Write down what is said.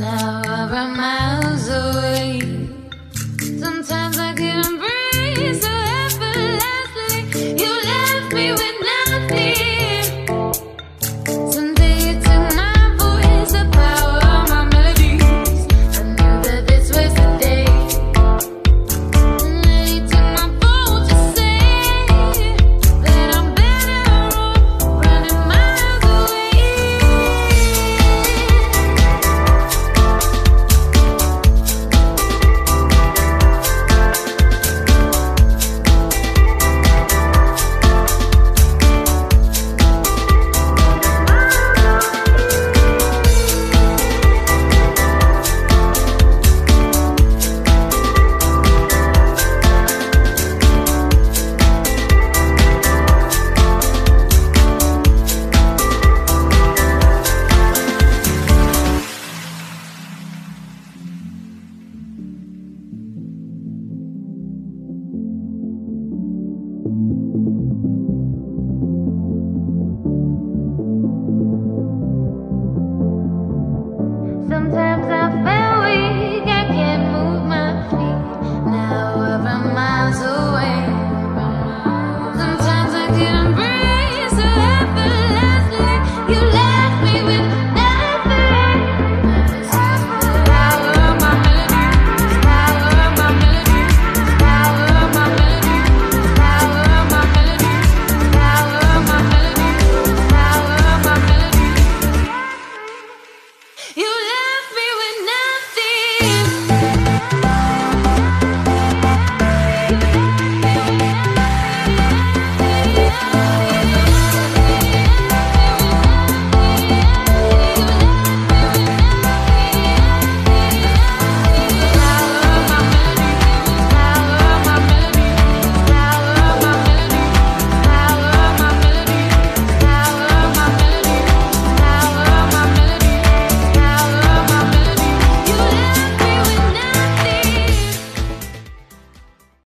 now over my Sometimes I feel